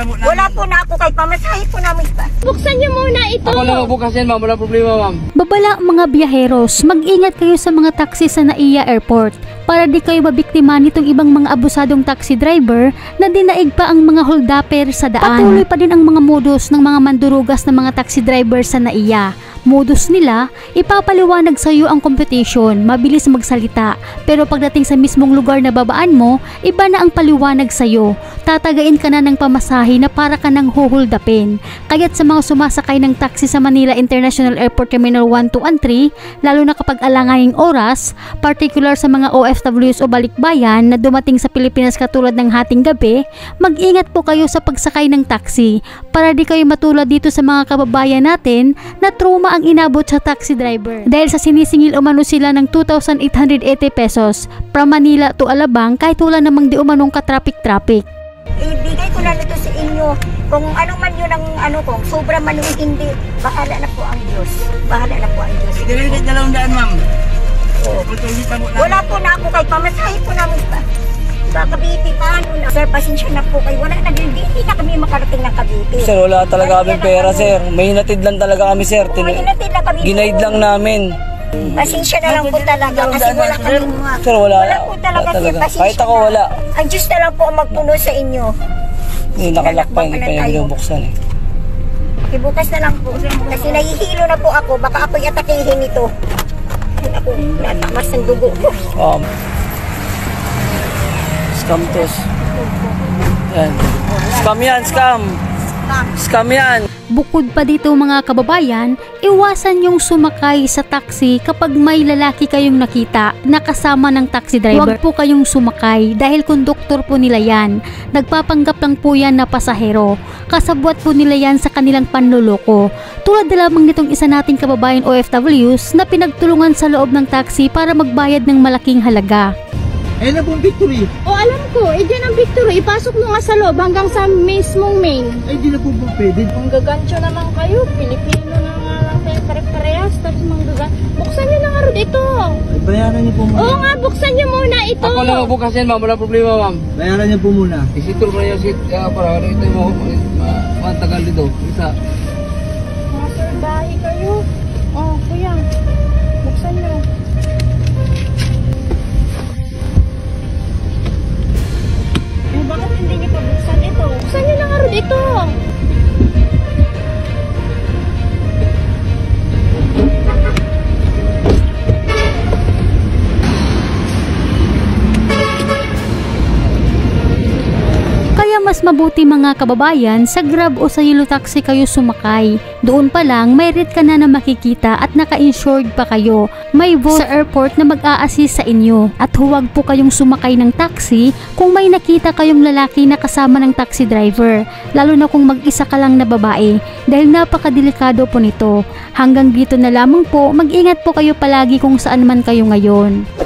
hitamo namin. Wala po na ako kahit pamasahe po namin pa. Buksan niyo muna ito. Ako na magbukas yan, ma'am. Wala problema, ma'am. Babala mga biyaheros, mag-ingat kayo sa mga taxi sa NAIA Airport para di kayo mabiktima nitong ibang mga abusadong taxi driver na dinaig pa ang mga holdapper sa daan. Patuloy pa din ang mga modus ng mga mandurugas ng mga taxi driver sa NAIA. Modus nila, ipapaliwanag sa iyo ang competition, mabilis magsalita, pero pagdating sa mismong lugar na babaan mo, iba na ang paliwanag sa iyo. Tatagain ka na ng pamasahe na para ka nang huhuldapin. Kaya't sa mga sumasakay ng taxi sa Manila International Airport Terminal 1, 2, and 3, lalo na kapag alangaying oras, particular sa mga OFWs o balikbayan na dumating sa Pilipinas katulad ng hating gabi, mag-ingat po kayo sa pagsakay ng taxi para di kayo matulad dito sa mga kababayan natin na trauma ang inabot sa taxi driver. Dahil sa sinisingil umano sila ng 2,880 pesos from Manila to Alabang kahit wala namang di umanong ka-traffic-traffic. Ibigay ko na nito sa inyo. Kung ano man yun ang ano ko, sobra man yung hindi, bahala na po ang Diyos. Bahala na po ang Diyos. Dalawang daan, ma'am. Wala po na ako kahit pamasahe po namin pa. Sa Cavite, paano na? Sir, pasensya na po kayo. Wala na din. Hindi na kami makarating ng Cavite. Sir, wala talaga kami pera, sir. May hinatid lang talaga kami, sir. Tin- hinatid na kami. Ginaid lang namin. Pasensya na lang po talaga kasi wala kami mga... Sir, wala. Wala po talaga, Wala sir. talaga. Pasensya Kahit ako, wala. Ang Diyos na lang po ang magpuno sa inyo. Hindi nakalak pa, hindi pa niya binubuksan eh. Ibukas na lang po. Kasi nahihilo na po ako. Baka ako'y atakihin ito. Ay, Ako, natamas ng dugo ko. Um, scam to. Yan. Scam yan, scam. Scam yan. Bukod pa dito mga kababayan, iwasan yung sumakay sa taxi kapag may lalaki kayong nakita na kasama ng taxi driver. Huwag po kayong sumakay dahil konduktor po nila yan. Nagpapanggap lang po yan na pasahero. Kasabwat po nila yan sa kanilang panluloko. Tulad na lamang nitong isa nating kababayan OFWs na pinagtulungan sa loob ng taxi para magbayad ng malaking halaga. Ayun na pong victory. O alam ko, eh dyan ang victory. Ipasok mo nga sa loob hanggang sa mismong main. Ay, di na po po pwede. Manggagancho naman kayo. Pilipino na nga lang tayo pare-parehas. Tapos manggagan. Buksan niyo na nga rin ito. Ay, bayaran niyo po Oo nga, buksan niyo muna ito. Ako na magbukas yan, ma'am. Wala problema, ma'am. Bayaran niyo po muna. Isitol mo na yung seat uh, para ano ito mo ma- matagal dito. Isa. Mga sir, dahi kayo. Oh, kuya. Buksan niyo. Mas mabuti mga kababayan sa Grab o sa Yellow Taxi kayo sumakay. Doon pa lang may rate ka na na makikita at naka-insured pa kayo. May vote sa airport na mag-a-assist sa inyo. At huwag po kayong sumakay ng taxi kung may nakita kayong lalaki na kasama ng taxi driver. Lalo na kung mag-isa ka lang na babae dahil napakadelikado po nito. Hanggang dito na lamang po, mag-ingat po kayo palagi kung saan man kayo ngayon.